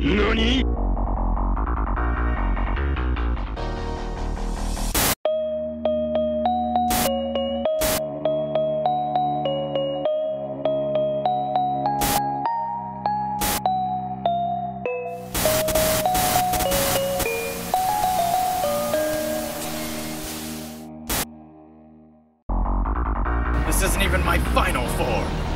ろに This isn't even my final form.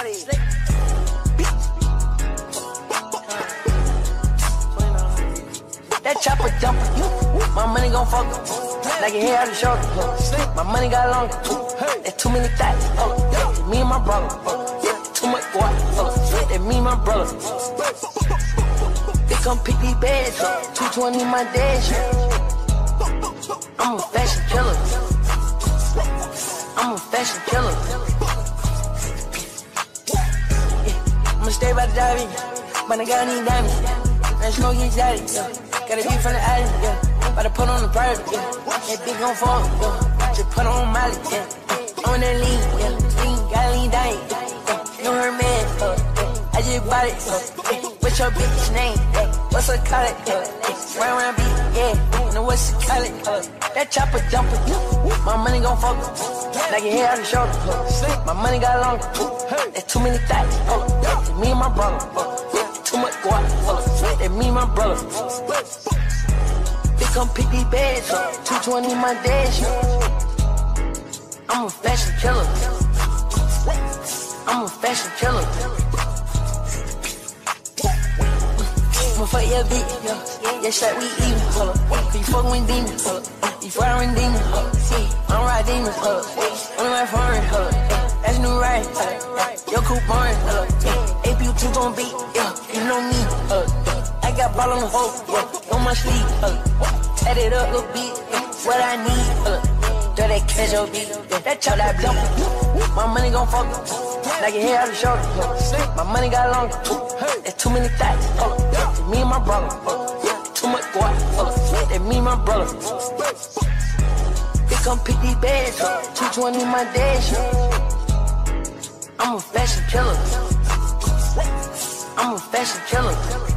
That chopper dumper, my money gon' fuck up. Like your hair out the shoulder. My money got longer. There's too many thoughts. Me and my brother. Too much water. It's me and my brother. They come pick these bags up. 220 my dash. I'm a fashion killer. I'm a fashion killer. Yeah, I'ma stay by the diving. But I got any diamonds. Let's smoke daddy. Yeah. Gotta be from the alley. Yeah. About to put on the private. Yeah. That bitch gon' fall. Yeah. Just put on Molly. Yeah. On that lean. Yeah. Lean, gotta lean down. Yeah. Know her man. Yeah. I just bought it. Yeah. What's your bitch name? Yeah. What's her color? Yeah. Round round beat. Yeah. Know what's the color? Uh, that chopper jumper. Yeah. My money gon' fuck. Like your hair out the shoulder. Uh, my money got longer. There's too many thoughts. Uh, me and my brother. Uh, too much guap. Uh, it's me and my brother. They come pick these bags up. 220 my dash. I'm a fashion killer. I'm a fashion killer. I'ma fuck your bitch, yeah. Yeah, shit, we even, hold up. Be fucking with demons, hold up. Be firing demons, hold. I'm riding demons, hold up. Of my foreign, hold. That's new right, hold up. Yo, cool barn, hold up. AP2 on beat, yeah. You know me, hold. I got ball on the hole, yeah. On my sleeve, hold up. Tatted up, little beat. What I need, hold up. Dirty cash, your beat, yeah. That chop that blow. My money gon' fuck Like your hair out the shoulder. My money got longer. There's too many thoughts. It's me and my brother. Uh, too much guap. Uh, it's me and my brother. Uh, they come pick these bags. up. 220 my dash. I'm a fashion killer. I'm a fashion killer.